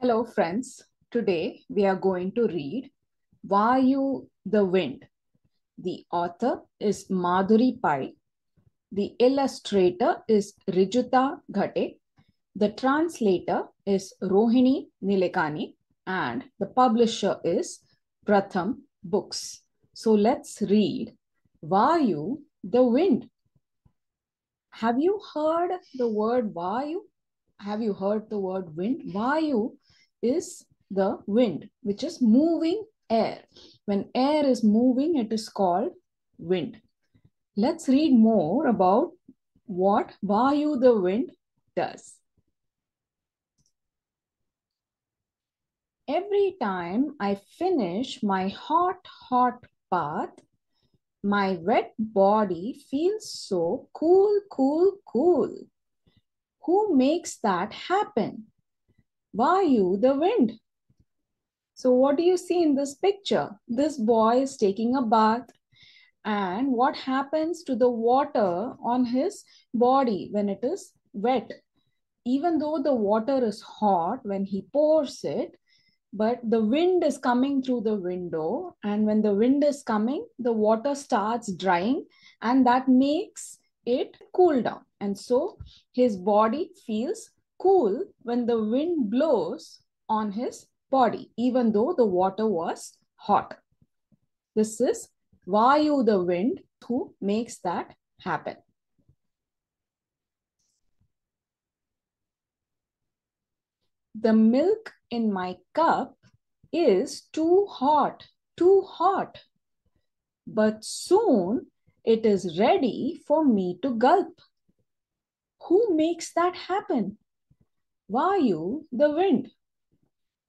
Hello, friends. Today we are going to read Vayu the Wind. The author is Madhuri Pai. The illustrator is Rijuta Ghate. The translator is Rohini Nilekani. And the publisher is Pratham Books. So let's read Vayu the Wind. Have you heard the word Vayu? Have you heard the word wind? Vayu is the wind, which is moving air. When air is moving, it is called wind. Let's read more about what Vayu the wind does. Every time I finish my hot, hot bath, my wet body feels so cool, cool, cool. Who makes that happen? Vayu, the wind. So what do you see in this picture? This boy is taking a bath and what happens to the water on his body when it is wet? Even though the water is hot when he pours it, but the wind is coming through the window and when the wind is coming, the water starts drying and that makes it cool down. And so his body feels cool when the wind blows on his body, even though the water was hot. This is Vayu, the wind, who makes that happen. The milk in my cup is too hot, too hot. But soon it is ready for me to gulp. Who makes that happen? Vayu, the wind.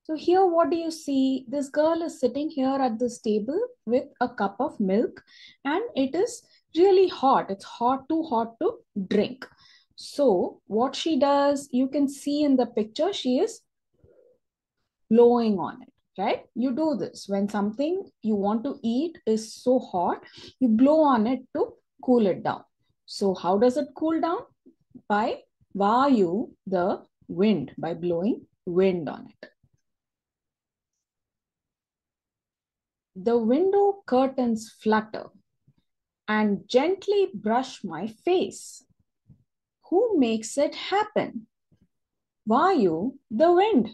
So here, what do you see? This girl is sitting here at this table with a cup of milk and it is really hot. It's hot, too hot to drink. So what she does, you can see in the picture, she is blowing on it, right? You do this when something you want to eat is so hot, you blow on it to cool it down. So how does it cool down? By Vayu, the wind, by blowing wind on it. The window curtains flutter and gently brush my face. Who makes it happen? Vayu, the wind.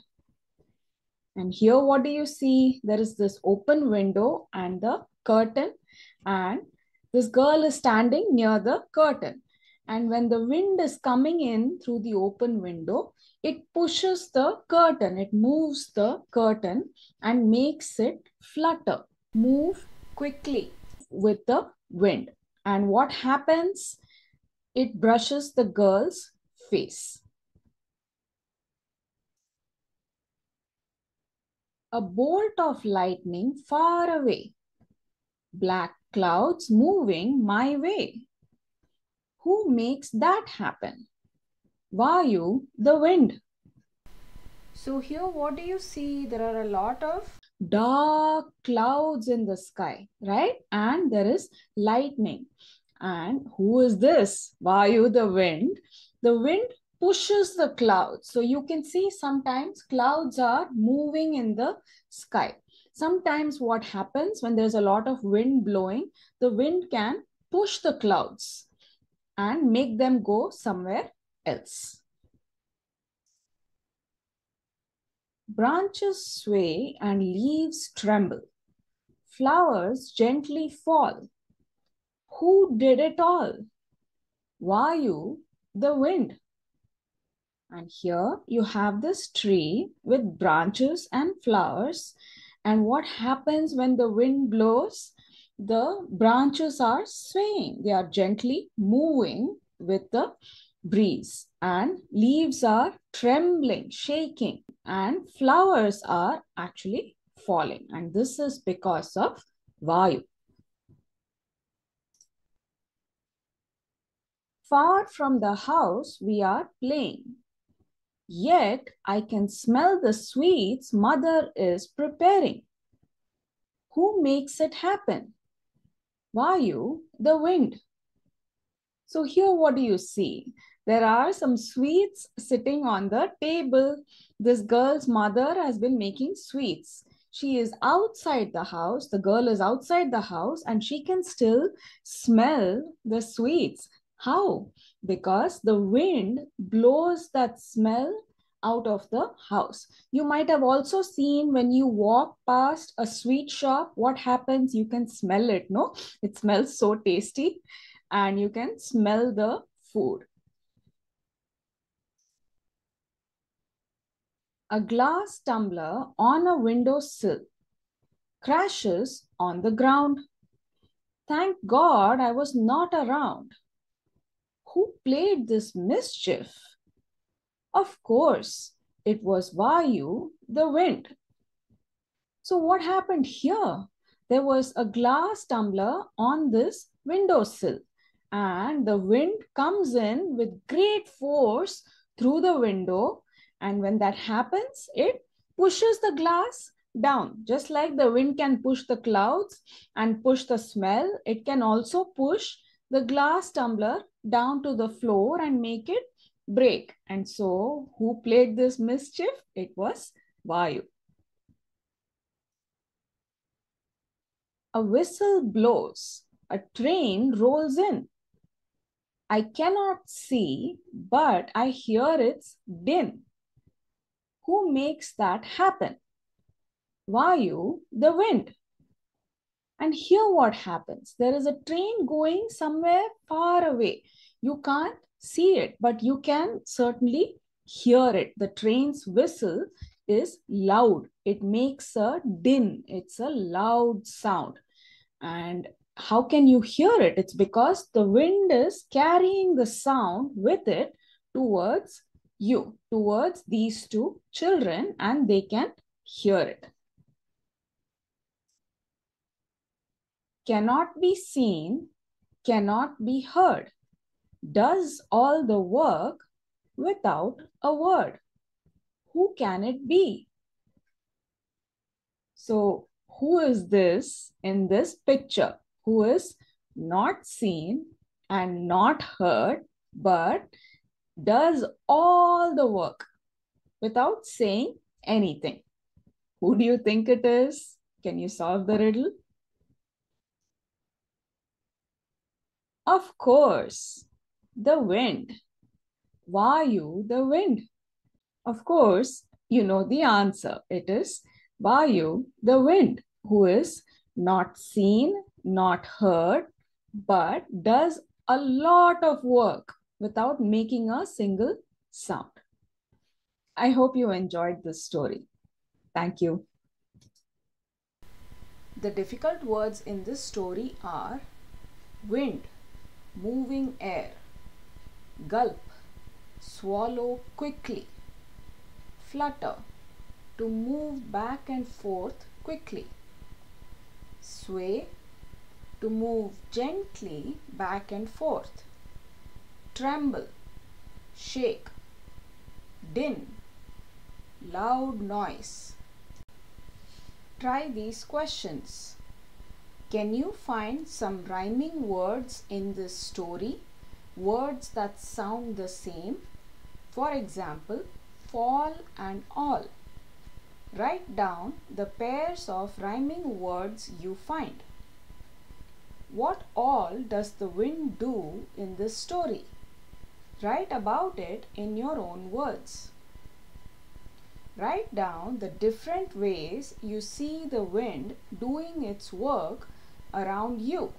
And here, what do you see? There is this open window and the curtain, and this girl is standing near the curtain. And when the wind is coming in through the open window, it pushes the curtain, it moves the curtain and makes it flutter, move quickly with the wind. And what happens? It brushes the girl's face. A bolt of lightning far away. Black clouds moving my way. Who makes that happen? Vayu, the wind. So here, what do you see? There are a lot of dark clouds in the sky, right? And there is lightning. And who is this? Vayu, the wind. The wind pushes the clouds. So you can see sometimes clouds are moving in the sky. Sometimes what happens when there's a lot of wind blowing, the wind can push the clouds and make them go somewhere else. Branches sway and leaves tremble. Flowers gently fall. Who did it all? Vayu, the wind. And here you have this tree with branches and flowers. And what happens when the wind blows? The branches are swaying. They are gently moving with the breeze and leaves are trembling, shaking and flowers are actually falling. And this is because of Vayu. Far from the house, we are playing. Yet I can smell the sweets mother is preparing. Who makes it happen? Vayu, the wind. So here, what do you see? There are some sweets sitting on the table. This girl's mother has been making sweets. She is outside the house. The girl is outside the house and she can still smell the sweets. How? Because the wind blows that smell out of the house. You might have also seen when you walk past a sweet shop, what happens? You can smell it, no? It smells so tasty and you can smell the food. A glass tumbler on a windowsill crashes on the ground. Thank God I was not around. Who played this mischief? Of course, it was Vayu, the wind. So what happened here? There was a glass tumbler on this windowsill and the wind comes in with great force through the window and when that happens it pushes the glass down just like the wind can push the clouds and push the smell it can also push the glass tumbler down to the floor and make it break and so who played this mischief it was vayu a whistle blows a train rolls in I cannot see, but I hear its din. Who makes that happen? Vayu, the wind. And here what happens? There is a train going somewhere far away. You can't see it, but you can certainly hear it. The train's whistle is loud. It makes a din. It's a loud sound. And how can you hear it? It's because the wind is carrying the sound with it towards you, towards these two children, and they can hear it. Cannot be seen, cannot be heard, does all the work without a word. Who can it be? So, who is this in this picture? who is not seen and not heard, but does all the work without saying anything. Who do you think it is? Can you solve the riddle? Of course, the wind. Vayu, the wind. Of course, you know the answer. It is Vayu, the wind, who is not seen not heard, but does a lot of work without making a single sound. I hope you enjoyed this story. Thank you. The difficult words in this story are wind, moving air, gulp, swallow quickly, flutter, to move back and forth quickly, sway, to move gently back and forth. Tremble, shake, din, loud noise. Try these questions. Can you find some rhyming words in this story? Words that sound the same. For example, fall and all. Write down the pairs of rhyming words you find. What all does the wind do in this story? Write about it in your own words. Write down the different ways you see the wind doing its work around you.